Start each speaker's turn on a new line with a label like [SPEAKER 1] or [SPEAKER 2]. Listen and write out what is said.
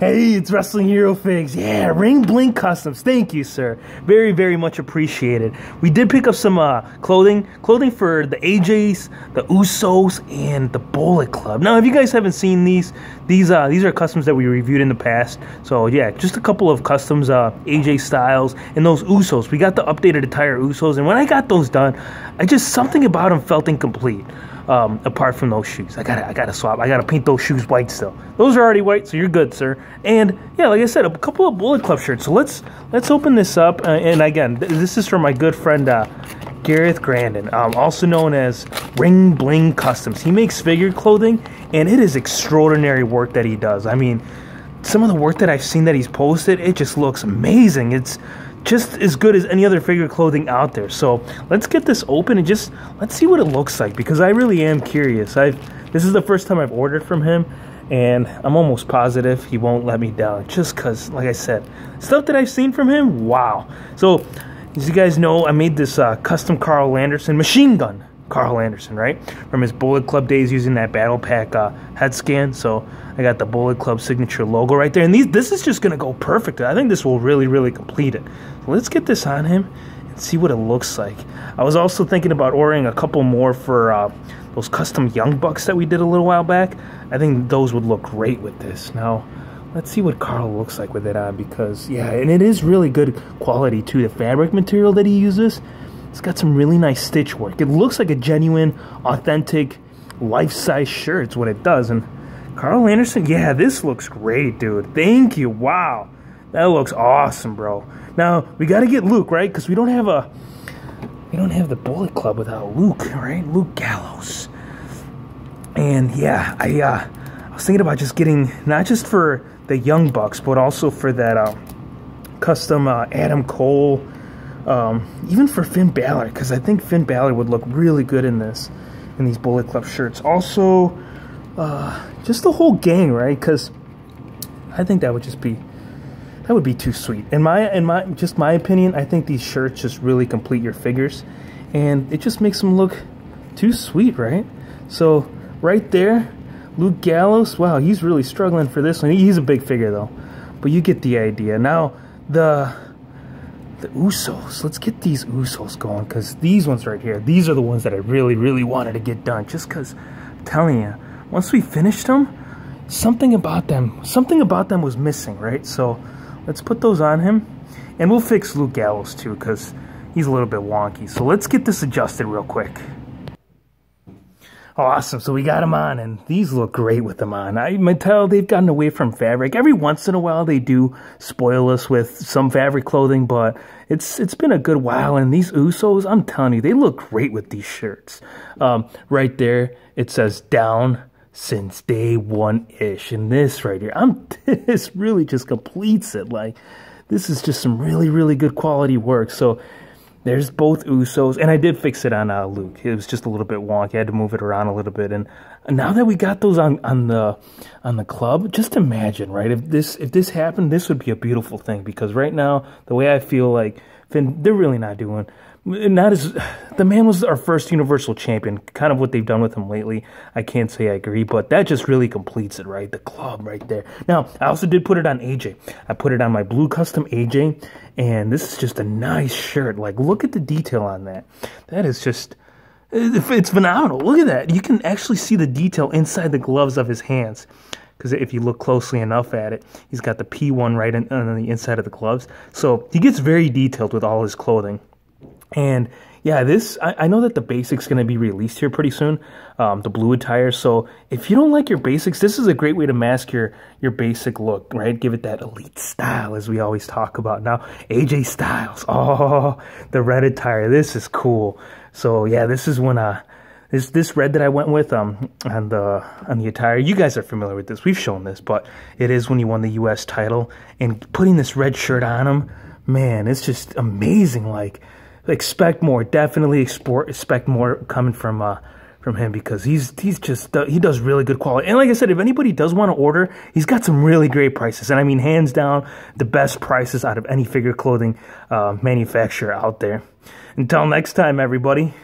[SPEAKER 1] Hey, it's Wrestling Hero Figs. Yeah, Ring Bling Customs. Thank you, sir. Very, very much appreciated. We did pick up some uh, clothing, clothing for the AJs, the Usos, and the Bullet Club. Now, if you guys haven't seen these, these uh, these are customs that we reviewed in the past. So yeah, just a couple of customs, uh, AJ Styles, and those Usos. We got the updated attire Usos, and when I got those done, I just something about them felt incomplete. Um, apart from those shoes. I gotta, I gotta swap. I gotta paint those shoes white still. Those are already white, so you're good, sir. And yeah, like I said, a couple of Bullet Club shirts. So let's let's open this up. Uh, and again, th- this is from my good friend uh, Gareth Grandon, um, also known as Ring Bling Customs. He makes figure clothing, and it is extraordinary work that he does. I mean, some of the work that I've seen that he's posted, it just looks amazing. It's just as good as any other figure clothing out there. So let's get this open and just let's see what it looks like because I really am curious. I've this is the first time I've ordered from him and I'm almost positive he won't let me down just because like I said stuff that I've seen from him wow so as you guys know I made this uh, custom Karl Anderson machine gun Karl Anderson, right? From his Bullet Club days using that Battle Pack uh, head scan. So I got the Bullet Club signature logo right there. And these, this is just going to go perfect. I think this will really, really complete it. So let's get this on him and see what it looks like. I was also thinking about ordering a couple more for uh, those custom Young Bucks that we did a little while back. I think those would look great with this. Now, let's see what Karl looks like with it on because, yeah, and it is really good quality too. The fabric material that he uses it's got some really nice stitch work. It looks like a genuine, authentic, life-size shirt. It's what it does. And Karl Anderson, yeah, this looks great, dude. Thank you. Wow. That looks awesome, bro. Now, we got to get Luke, right? Because we don't have a... We don't have the Bullet Club without Luke, right? Luke Gallows. And, yeah, I, uh, I was thinking about just getting... Not just for the Young Bucks, but also for that uh, custom uh, Adam Cole um, even for Finn Balor, because I think Finn Balor would look really good in this, in these Bullet Club shirts. Also, uh, just the whole gang, right? Because I think that would just be that would be too sweet. In my in my just my opinion, I think these shirts just really complete your figures, and it just makes them look too sweet, right? So right there, Luke Gallows. Wow, he's really struggling for this one. He's a big figure though, but you get the idea. Now the the Usos. Let's get these Usos going because these ones right here, these are the ones that I really, really wanted to get done just because I'm telling you, once we finished them, something about them, something about them was missing, right? So let's put those on him and we'll fix Luke Gallows too because he's a little bit wonky. So let's get this adjusted real quick. Awesome. So we got them on, and these look great with them on. I might tell they've gotten away from fabric. Every once in a while, they do spoil us with some fabric clothing, but it's it's been a good while. And these Usos, I'm telling you, they look great with these shirts. Um, right there, it says down since day one ish, and this right here, I'm this really just completes it. Like this is just some really really good quality work. So there's both Usos, and I did fix it on uh, Luke. It was just a little bit wonky. I had to move it around a little bit, and now that we got those on, on the on the club, just imagine, right? If this if this happened, this would be a beautiful thing. Because right now, the way I feel like Finn, they're really not doing not as the man was our first universal champion kind of what they've done with him lately. I can't say i agree but that just really completes it right? The club right there. Now i also did put it on aj i put it on my blue custom aj and this is just a nice shirt. Like look at the detail on that. That is just it's phenomenal. Look at that. You can actually see the detail inside the gloves of his hands. Because if you look closely enough at it, he's got the P1 right in, on the inside of the gloves. So he gets very detailed with all his clothing. And yeah, this I, I know that the basic's going to be released here pretty soon, um, the blue attire. So if you don't like your basics, this is a great way to mask your your basic look, right? Give it that elite style, as we always talk about. Now AJ Styles, oh, the red attire, this is cool. So yeah, this is when uh this this red that I went with um on the on the attire. You guys are familiar with this. We've shown this, but it is when you won the U.S. title and putting this red shirt on him. Man, it's just amazing. Like expect more. Definitely export, expect more coming from uh, from him because he's he's just he does really good quality. And like I said, if anybody does want to order, he's got some really great prices. And I mean, hands down, the best prices out of any figure clothing uh, manufacturer out there. Until next time, everybody.